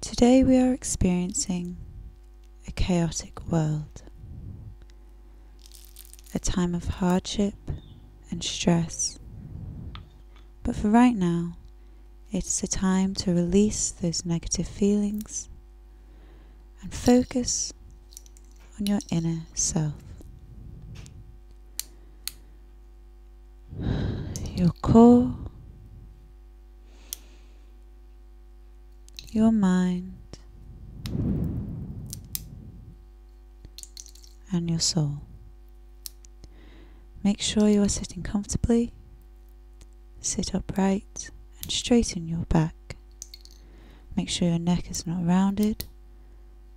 Today we are experiencing a chaotic world, a time of hardship and stress. But for right now, it's a time to release those negative feelings and focus on your inner self. Your core, your mind, and your soul. Make sure you are sitting comfortably. Sit upright and straighten your back. Make sure your neck is not rounded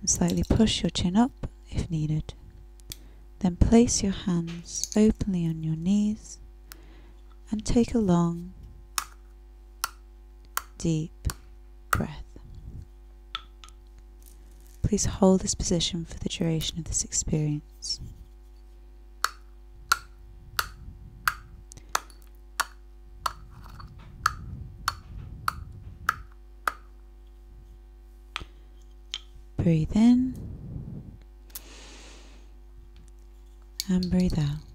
and slightly push your chin up if needed. Then place your hands openly on your knees and take a long, deep breath. Please hold this position for the duration of this experience. Breathe in and breathe out.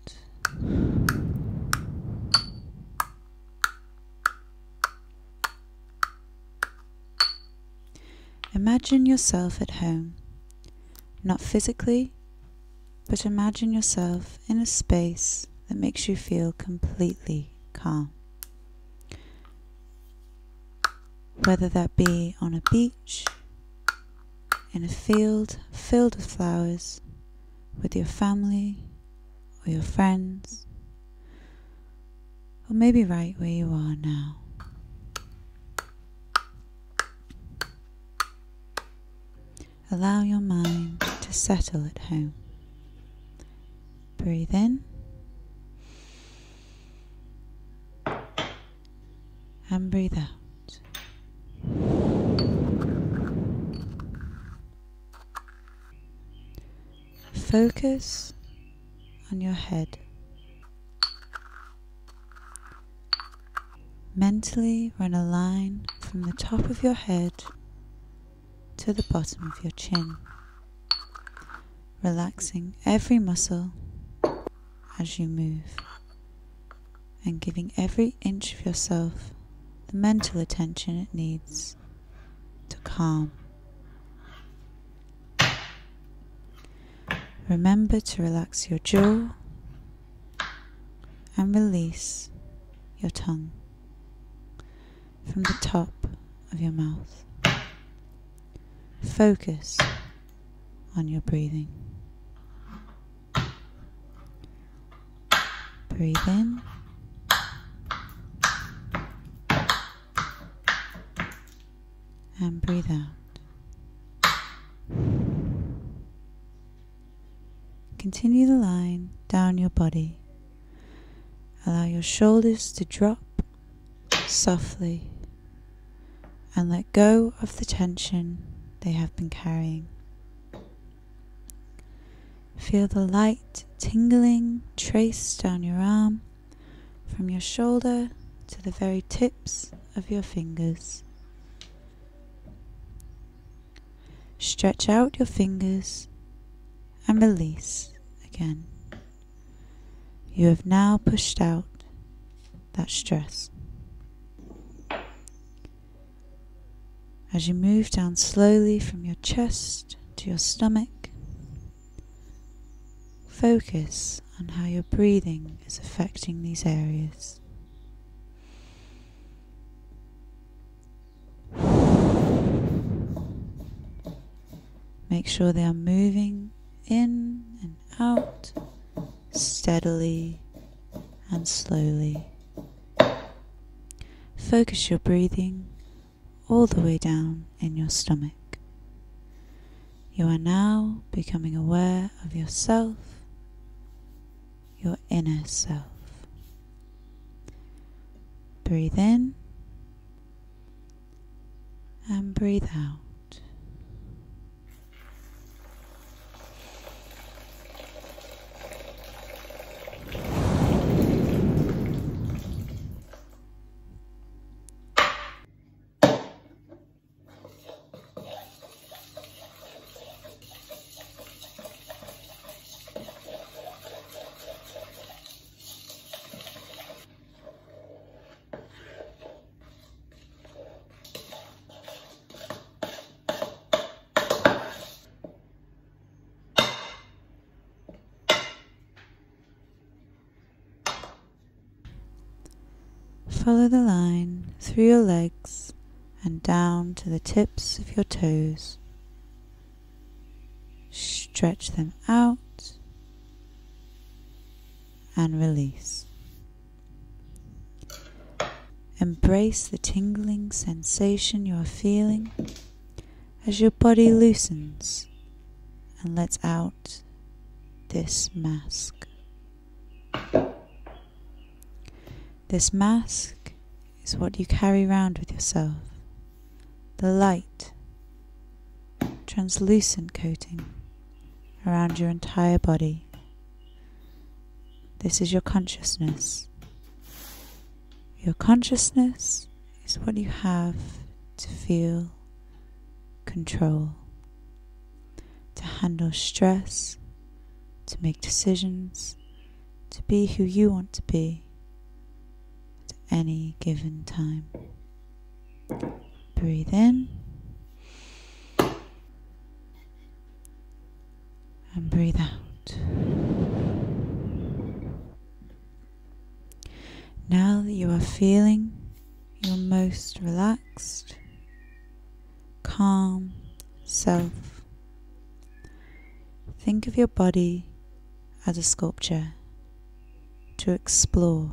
Imagine yourself at home, not physically, but imagine yourself in a space that makes you feel completely calm. Whether that be on a beach, in a field filled with flowers, with your family or your friends, or maybe right where you are now. Allow your mind to settle at home. Breathe in and breathe out. Focus on your head. Mentally run a line from the top of your head to the bottom of your chin, relaxing every muscle as you move and giving every inch of yourself the mental attention it needs to calm. Remember to relax your jaw and release your tongue from the top of your mouth. Focus on your breathing. Breathe in. And breathe out. Continue the line down your body. Allow your shoulders to drop softly and let go of the tension they have been carrying. Feel the light tingling trace down your arm from your shoulder to the very tips of your fingers. Stretch out your fingers and release again. You have now pushed out that stress. As you move down slowly from your chest to your stomach, focus on how your breathing is affecting these areas. Make sure they are moving in and out steadily and slowly. Focus your breathing all the way down in your stomach. You are now becoming aware of yourself, your inner self. Breathe in and breathe out. Follow the line through your legs and down to the tips of your toes. Stretch them out and release. Embrace the tingling sensation you are feeling as your body loosens and lets out this mask. This mask is what you carry around with yourself. The light, translucent coating around your entire body. This is your consciousness. Your consciousness is what you have to feel control, to handle stress, to make decisions, to be who you want to be any given time. Breathe in and breathe out. Now that you are feeling your most relaxed, calm self, think of your body as a sculpture to explore.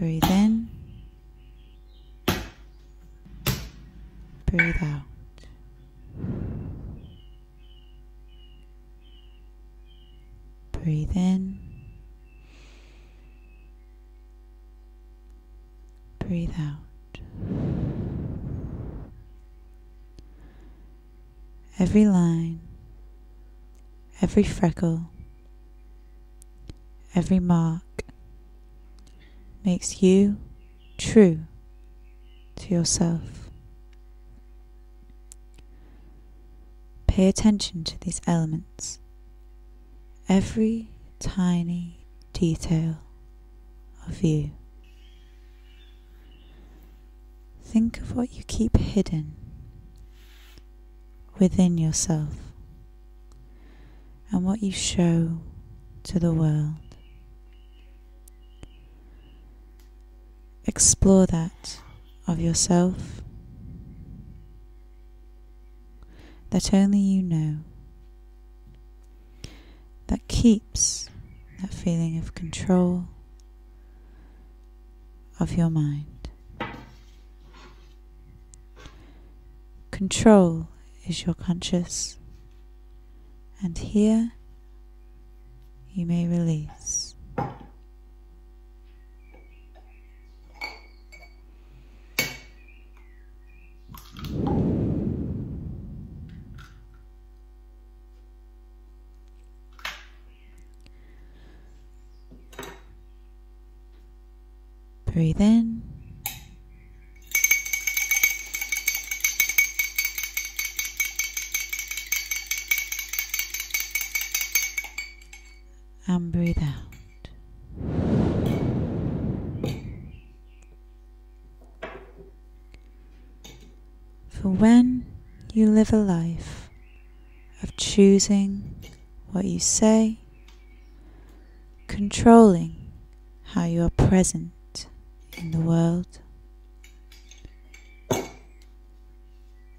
Breathe in, breathe out. Breathe in. Breathe out. Every line, every freckle, every mark makes you true to yourself. Pay attention to these elements every tiny detail of you. Think of what you keep hidden within yourself and what you show to the world. Explore that of yourself that only you know that keeps that feeling of control of your mind. Control is your conscious, and here you may release. Breathe in. And breathe out. For when you live a life of choosing what you say, controlling how you are present in the world.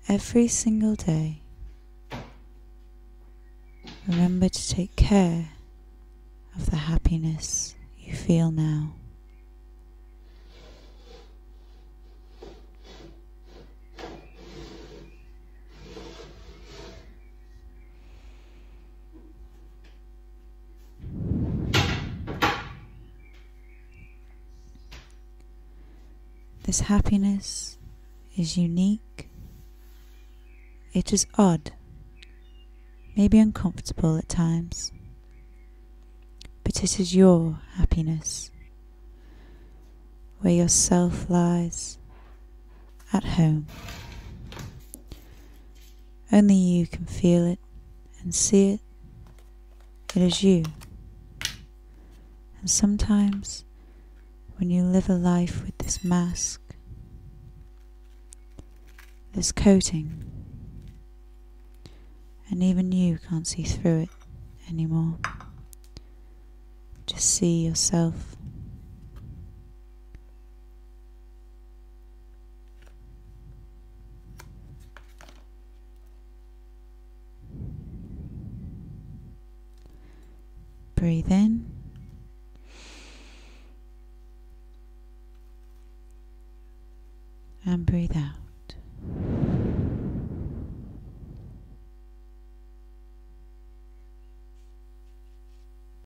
Every single day, remember to take care of the happiness you feel now. This happiness is unique. It is odd, maybe uncomfortable at times, but it is your happiness, where your self lies at home. Only you can feel it and see it. It is you. And sometimes when you live a life with this mask, this coating, and even you can't see through it anymore. Just see yourself. Breathe in. And breathe out.